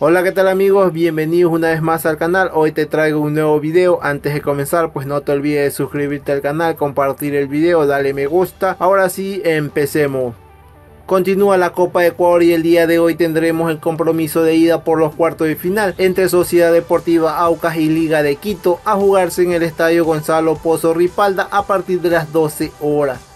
Hola qué tal amigos, bienvenidos una vez más al canal, hoy te traigo un nuevo video, antes de comenzar pues no te olvides de suscribirte al canal, compartir el video, dale me gusta, ahora sí empecemos. Continúa la Copa de Ecuador y el día de hoy tendremos el compromiso de ida por los cuartos de final entre Sociedad Deportiva Aucas y Liga de Quito a jugarse en el Estadio Gonzalo Pozo Ripalda a partir de las 12 horas.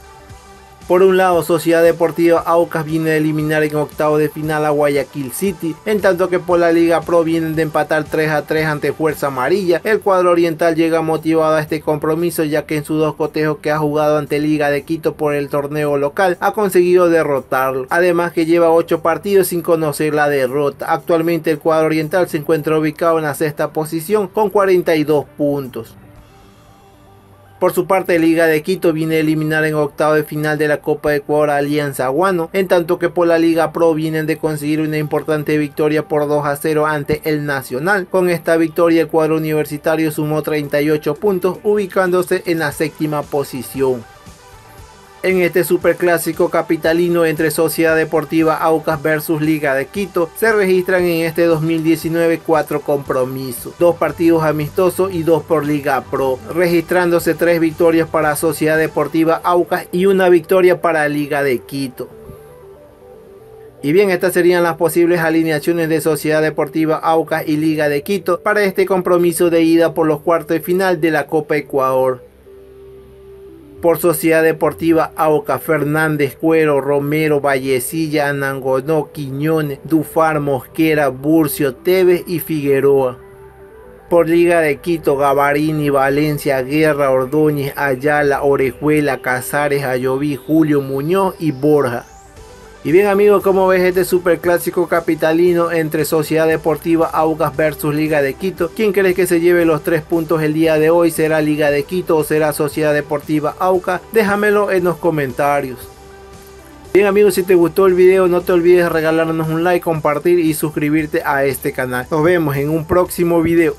Por un lado, Sociedad Deportiva Aucas viene de eliminar en octavo de final a Guayaquil City, en tanto que por la Liga Pro vienen de empatar 3 a 3 ante Fuerza Amarilla. El cuadro oriental llega motivado a este compromiso ya que en sus dos cotejos que ha jugado ante Liga de Quito por el torneo local ha conseguido derrotarlo. Además que lleva 8 partidos sin conocer la derrota. Actualmente el cuadro oriental se encuentra ubicado en la sexta posición con 42 puntos. Por su parte, Liga de Quito viene a eliminar en octavo de final de la Copa de Ecuador a Alianza Guano, en tanto que por la Liga Pro vienen de conseguir una importante victoria por 2 a 0 ante el Nacional. Con esta victoria, el cuadro universitario sumó 38 puntos, ubicándose en la séptima posición en este superclásico capitalino entre Sociedad Deportiva Aucas versus Liga de Quito se registran en este 2019 cuatro compromisos, dos partidos amistosos y dos por Liga Pro, registrándose tres victorias para Sociedad Deportiva Aucas y una victoria para Liga de Quito. Y bien, estas serían las posibles alineaciones de Sociedad Deportiva Aucas y Liga de Quito para este compromiso de ida por los cuartos de final de la Copa Ecuador por Sociedad Deportiva Auca, Fernández, Cuero, Romero, Vallecilla, Anangonó, Quiñones, Dufar, Mosquera, Burcio, Tevez y Figueroa. Por Liga de Quito, Gavarini, Valencia, Guerra, Ordóñez, Ayala, Orejuela, Casares, Ayoví, Julio Muñoz y Borja. Y bien amigos, como ves este super clásico capitalino entre Sociedad Deportiva Aucas versus Liga de Quito? ¿Quién crees que se lleve los tres puntos el día de hoy? ¿Será Liga de Quito o será Sociedad Deportiva Aucas? Déjamelo en los comentarios. Bien amigos, si te gustó el video no te olvides de regalarnos un like, compartir y suscribirte a este canal. Nos vemos en un próximo video.